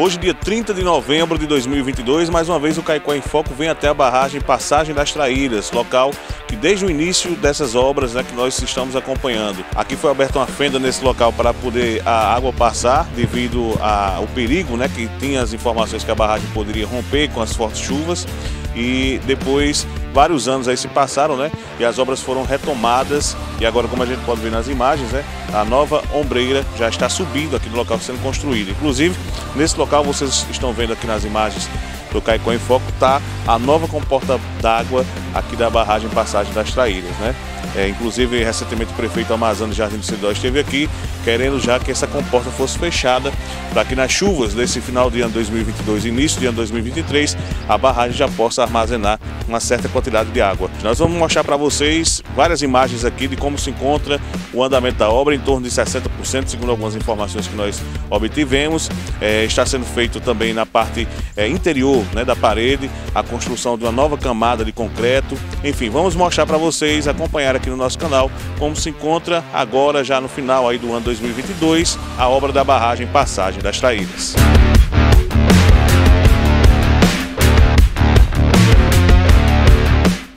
Hoje, dia 30 de novembro de 2022, mais uma vez o Caicó em Foco vem até a barragem Passagem das Traíras, local que desde o início dessas obras né, que nós estamos acompanhando. Aqui foi aberta uma fenda nesse local para poder a água passar devido ao perigo, né, que tinha as informações que a barragem poderia romper com as fortes chuvas e depois vários anos aí se passaram, né? E as obras foram retomadas e agora, como a gente pode ver nas imagens, né? A nova ombreira já está subindo aqui no local sendo construído. Inclusive, nesse local vocês estão vendo aqui nas imagens do Caicó em Foco, está a nova comporta d'água aqui da barragem Passagem das Traíras, né? É, inclusive, recentemente o prefeito Amazônia Jardim do Cidó esteve aqui querendo já que essa comporta fosse fechada para que nas chuvas desse final de ano 2022 início de ano 2023 a barragem já possa armazenar uma certa quantidade de água. Nós vamos mostrar para vocês várias imagens aqui de como se encontra o andamento da obra, em torno de 60%, segundo algumas informações que nós obtivemos. É, está sendo feito também na parte é, interior né, da parede a construção de uma nova camada de concreto. Enfim, vamos mostrar para vocês, acompanhar aqui no nosso canal como se encontra agora já no final aí do ano 2022 a obra da barragem Passagem das Traíras.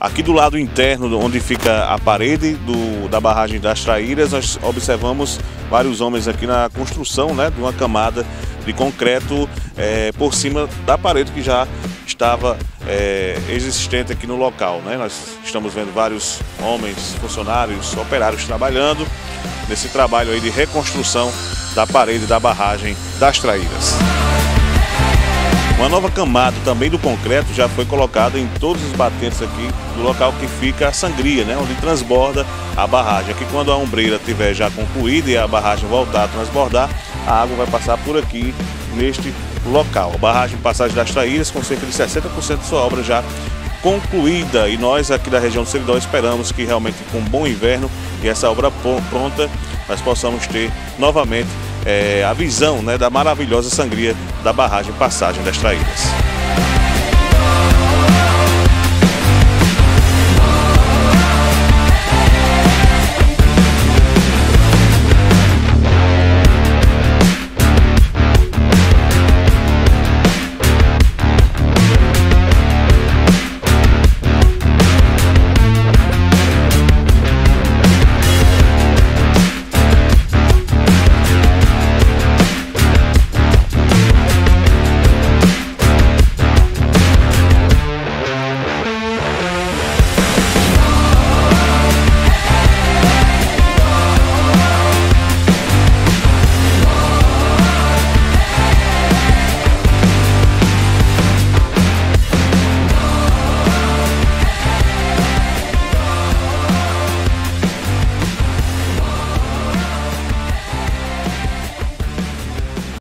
Aqui do lado interno, onde fica a parede do, da barragem das Traíras, nós observamos vários homens aqui na construção né, de uma camada de concreto é, por cima da parede que já estava é, existente aqui no local. Né? Nós estamos vendo vários homens, funcionários, operários trabalhando nesse trabalho aí de reconstrução da parede da barragem das Traíras. Uma nova camada também do concreto já foi colocada em todos os batentes aqui do local que fica a sangria, né, onde transborda a barragem. Aqui quando a ombreira estiver já concluída e a barragem voltar a transbordar, a água vai passar por aqui neste local. A barragem Passagem das Traíras com cerca de 60% de sua obra já concluída e nós aqui da região do Seridó esperamos que realmente com um bom inverno e essa obra pronta nós possamos ter novamente é, a visão né, da maravilhosa sangria da barragem Passagem das Traíras.